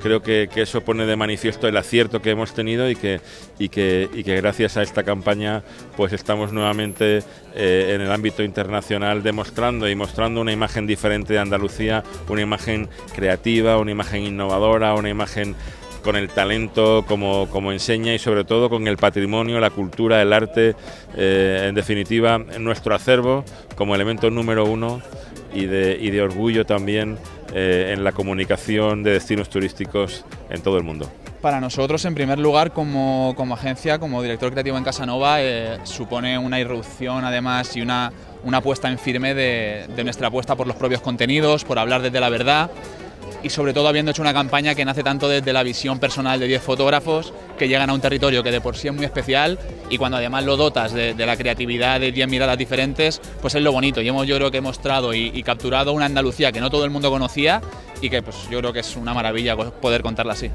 creo que, eso pone de manifiesto el acierto que hemos tenido y que, gracias a esta campaña pues estamos nuevamente eh, en el ámbito internacional demostrando y mostrando una imagen diferente de Andalucía, una imagen creativa, una imagen innovadora, una imagen con el talento como, como, enseña y sobre todo con el patrimonio, la cultura, el arte, eh, en definitiva, nuestro acervo como elemento número uno y de, orgullo también eh, en la comunicación de destinos turísticos en todo el mundo. Para nosotros, en primer lugar, como, agencia, como director creativo en Casanova, eh, supone una irrupción además y una, una puesta en firme de, de nuestra apuesta por los propios contenidos, por hablar desde la verdad y sobre todo habiendo hecho una campaña que nace tanto desde la visión personal de 10 fotógrafos que llegan a un territorio que de por sí es muy especial y cuando además lo dotas de, la creatividad de 10 miradas diferentes, pues es lo bonito. Y hemos yo creo que he mostrado y, capturado una Andalucía que no todo el mundo conocía y que pues yo creo que es una maravilla poder contarla así.